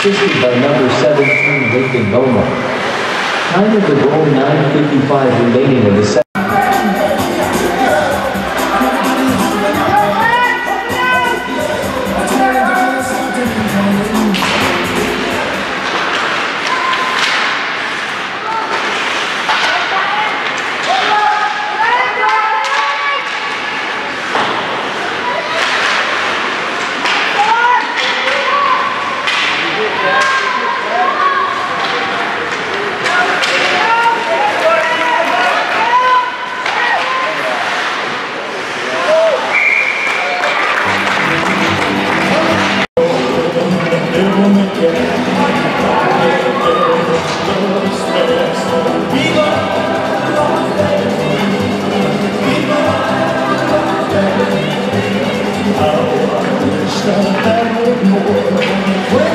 assisted by number 17 Lincoln Noma. Time of the goal 9.55 remaining I understand that more.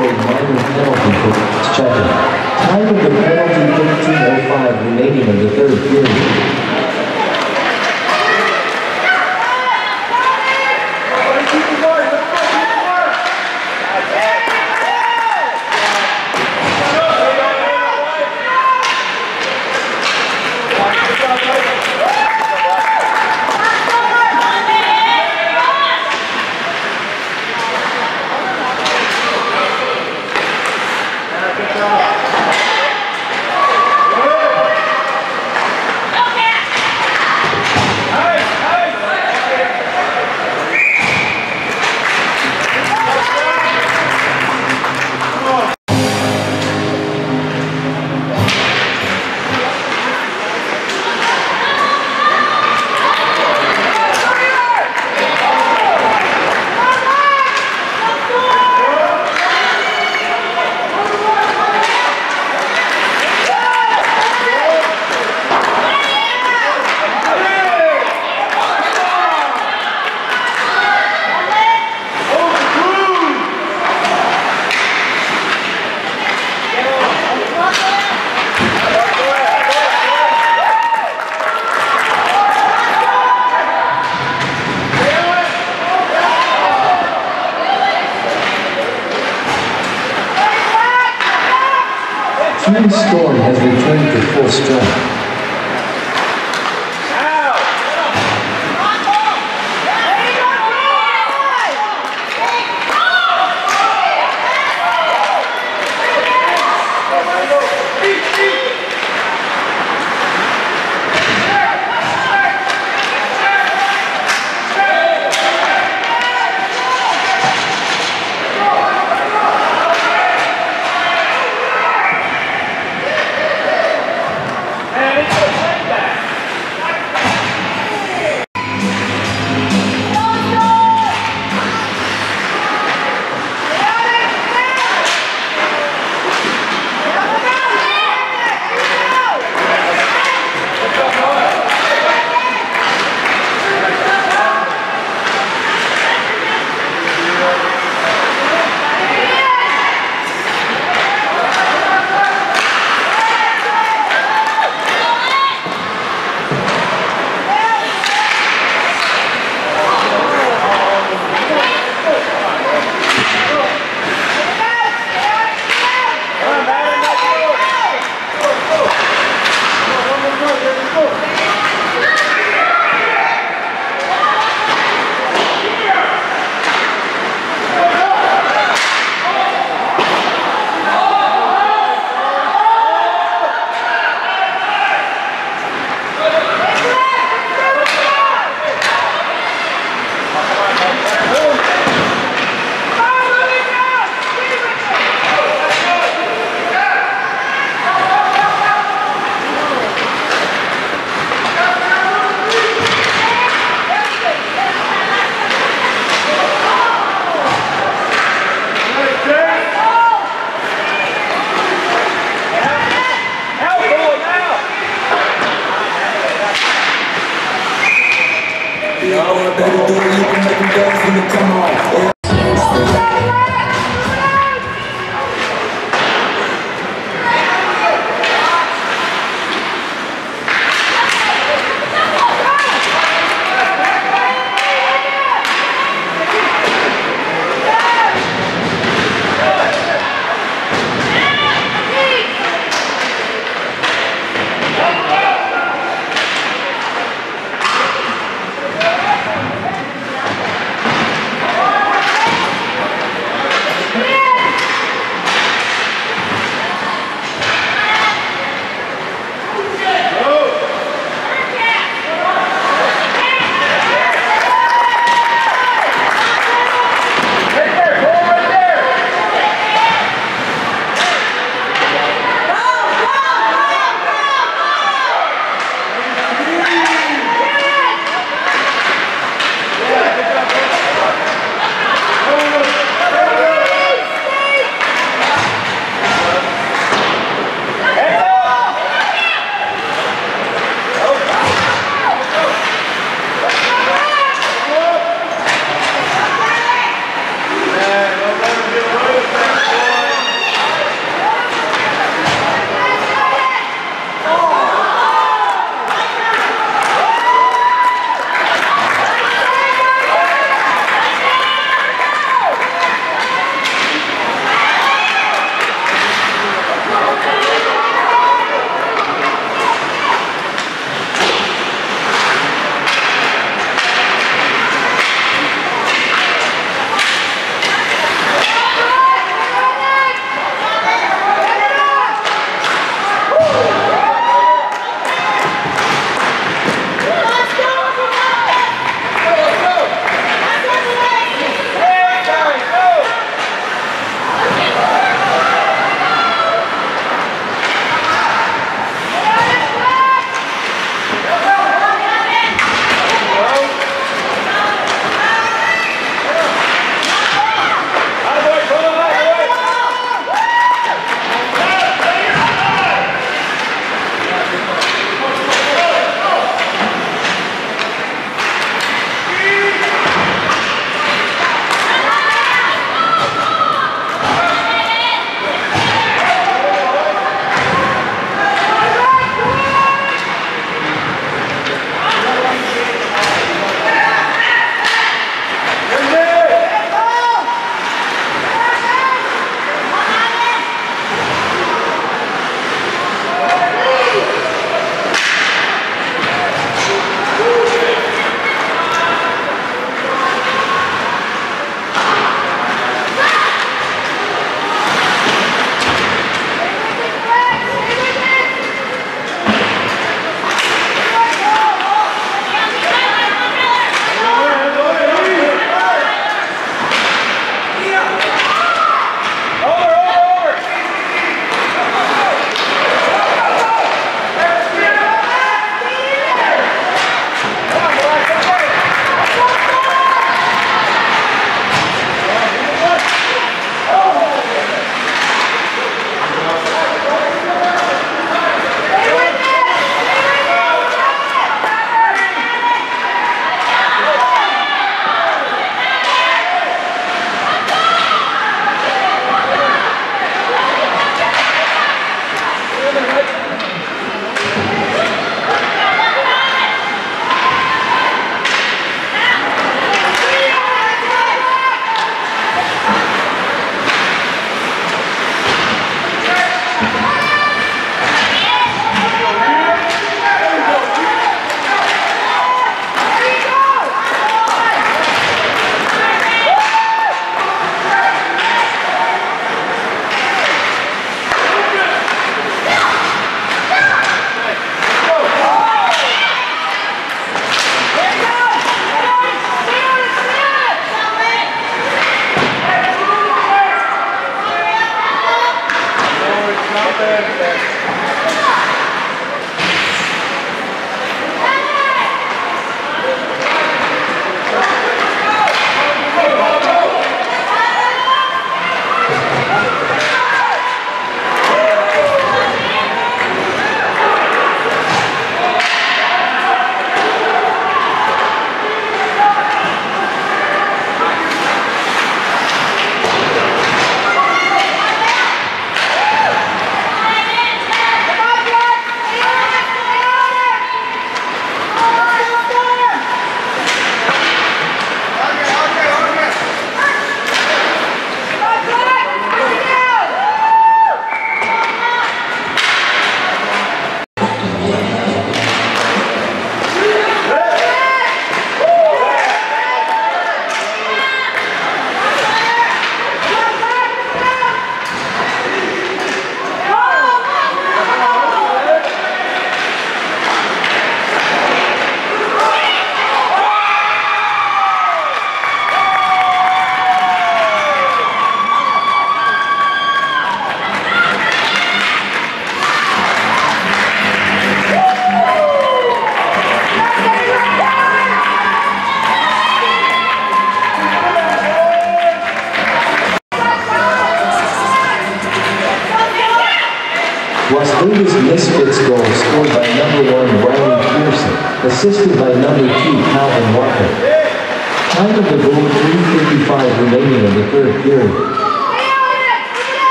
scored minor penalty for the penalty 15.05 remaining in the third period. Team Storm has returned to full strength.